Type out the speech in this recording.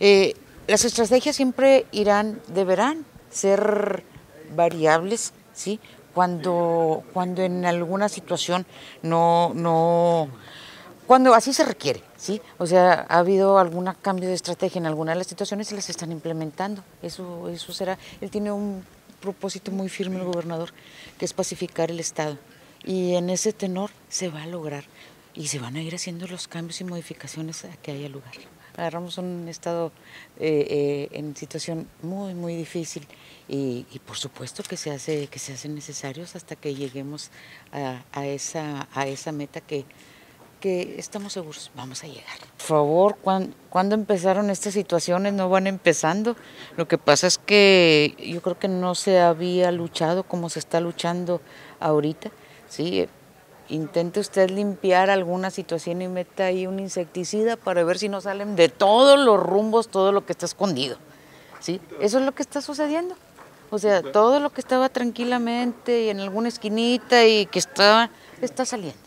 Eh, las estrategias siempre irán, deberán ser variables, ¿sí? Cuando, cuando en alguna situación no, no, cuando así se requiere, ¿sí? O sea, ha habido algún cambio de estrategia en alguna de las situaciones y las están implementando. Eso, eso será, él tiene un propósito muy firme el gobernador, que es pacificar el Estado. Y en ese tenor se va a lograr y se van a ir haciendo los cambios y modificaciones a que haya lugar agarramos un estado eh, eh, en situación muy, muy difícil y, por supuesto que se, hace, que se hacen necesarios hasta que lleguemos a, esa, a esa meta que, que estamos seguros vamos a llegar. Por favor, ¿cuándo, empezaron estas situaciones? No van empezando. Lo que pasa es que yo creo que no se había luchado como se está luchando ahorita. Sí, intente usted limpiar alguna situación y meta ahí un insecticida para ver si no salen de todos los rumbos todo lo que está escondido. ¿sí? Eso es lo que está sucediendo. O sea, todo lo que estaba tranquilamente y en alguna esquinita y que estaba, está saliendo.